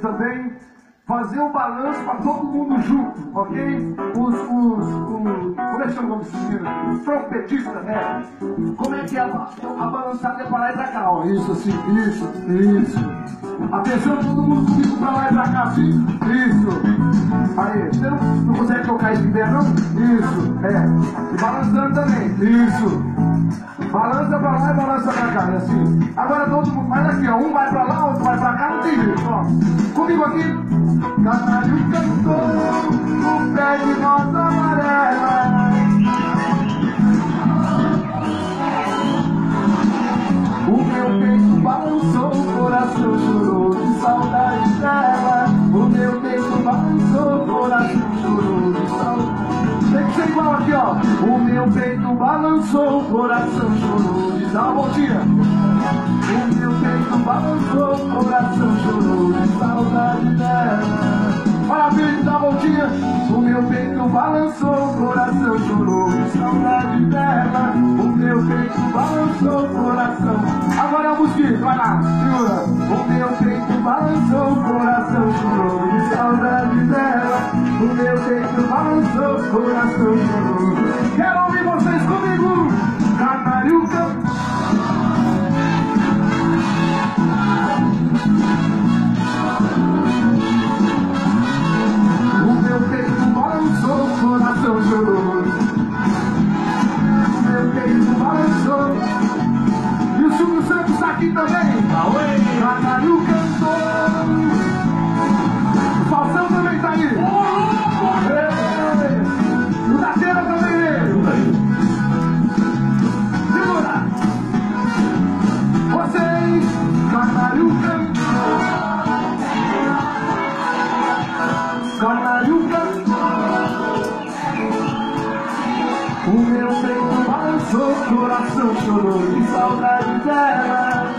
também fazer o balanço para todo mundo junto, ok? Os, os, os como é que chama o nome desse trompetistas, né? Como é que é a, a balançada é para lá e pra cá, ó. Isso, assim, isso, isso. Atenção, todo mundo comigo pra lá e pra cá, assim. Isso. Aí, você não, não consegue tocar isso em pé, não? Isso, é. E balançando também. Isso. Balança pra lá e balança pra cá, é assim. Agora todo mundo, mas aqui, ó. Um vai pra lá, outro vai pra cá, não tem jeito, ó. Comigo aqui. Canário cantou o pé de rosa amarela. O meu peito balançou, o coração chorou de saudade. O meu peito balançou, o coração chorou de saudade dela. Parabéns da voltinha, o meu peito balançou, o coração chorou, saudade dela. O meu peito balançou, o coração. Agora é a música, vai lá, segura. O meu peito balançou, balançou, o coração chorou. Quero ouvir vocês comigo, Canariuca. coração chorou. Meu peito balançou. E o Silvio Santos está aqui também. Canário O meu peito balançou, coração chorou de saudade dela.